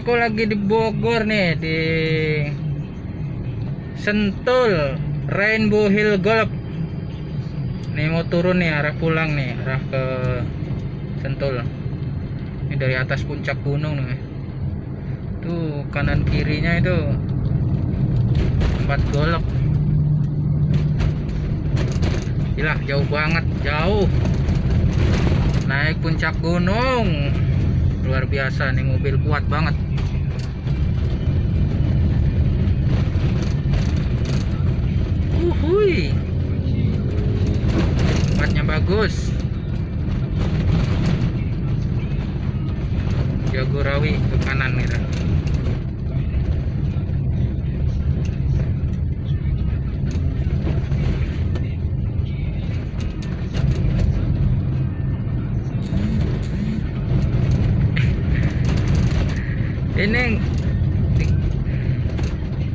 aku lagi di Bogor nih di Sentul Rainbow Hill Golf. Nih mau turun nih arah pulang nih arah ke Sentul. Ini dari atas puncak gunung nih. Tuh kanan kirinya itu tempat golf. Gila jauh banget jauh. Naik puncak gunung luar biasa nih mobil kuat banget. Uhui tempatnya bagus. Jagorawi ke kanan ini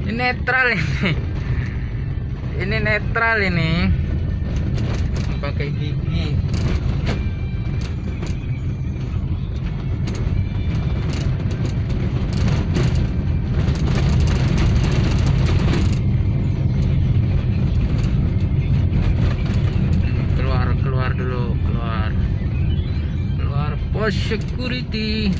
ini netral ini. Ini netral ini. Pakai gigi. Keluar keluar dulu keluar. Keluar pos security